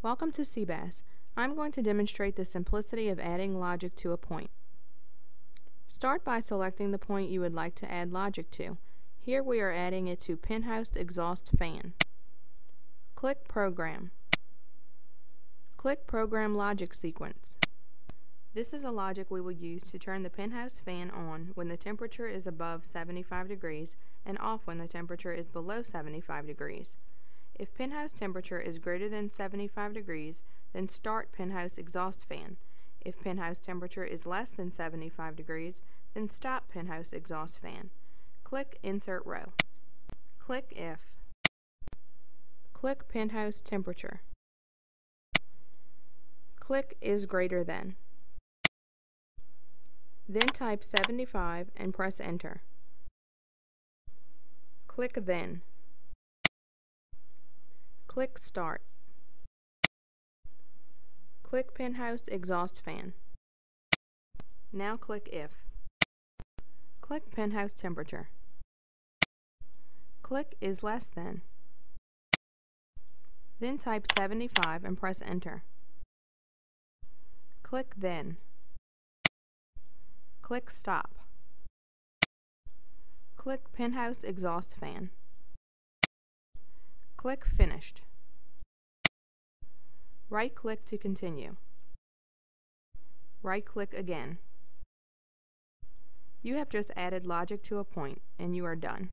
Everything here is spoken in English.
Welcome to CBAS. I'm going to demonstrate the simplicity of adding logic to a point. Start by selecting the point you would like to add logic to. Here we are adding it to Penthouse Exhaust Fan. Click Program. Click Program Logic Sequence. This is a logic we will use to turn the penthouse fan on when the temperature is above 75 degrees and off when the temperature is below 75 degrees. If penthouse temperature is greater than 75 degrees, then start penthouse exhaust fan. If penthouse temperature is less than 75 degrees, then stop penthouse exhaust fan. Click Insert Row. Click If. Click Penthouse Temperature. Click Is Greater Than. Then type 75 and press Enter. Click Then. Click Start. Click Penthouse Exhaust Fan. Now click If. Click Penthouse Temperature. Click Is Less Than. Then type 75 and press Enter. Click Then. Click Stop. Click Penthouse Exhaust Fan. Click Finished. Right-click to continue. Right-click again. You have just added logic to a point, and you are done.